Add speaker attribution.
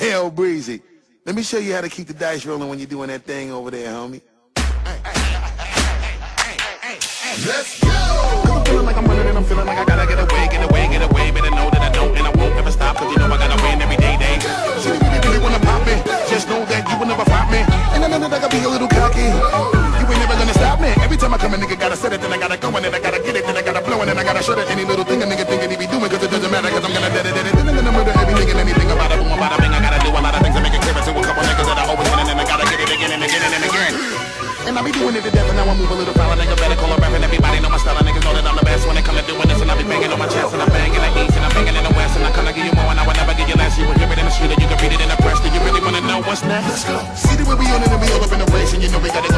Speaker 1: Hell breezy. Let me show you how to keep the dice rolling when you're doing that thing over there, homie.
Speaker 2: Let's go.
Speaker 3: I'm feeling like I'm running and I'm feeling like I gotta get away, get away, get away. Better know that I don't and I won't ever stop. Cause you know I gotta win every day, day. See, you really, wanna pop me. Just know that you will never flop me. And I know that I gotta be a little cocky. You ain't never gonna stop me. Every time I come, a nigga gotta set it, then I gotta go, and then I gotta get it, then I gotta blow, and then I gotta shut it. Any little thing a nigga thinking he be doing, cause it doesn't matter, cause I'm gonna dead it, dead it. And I be doing it to death, and now I move a little foul. Nigga better call a rap, and everybody know my style. Niggas know that I'm the best when it come to doing this. And I be banging on my chest, and I'm banging the east, and I'm banging in the west. And I kinda give you more, and I will never give you less. You will hear it in the street, and you can read it in the press. Do you really wanna know what's next?
Speaker 2: Let's go.
Speaker 3: See the way we on it, and we all up in the race, and you know we gotta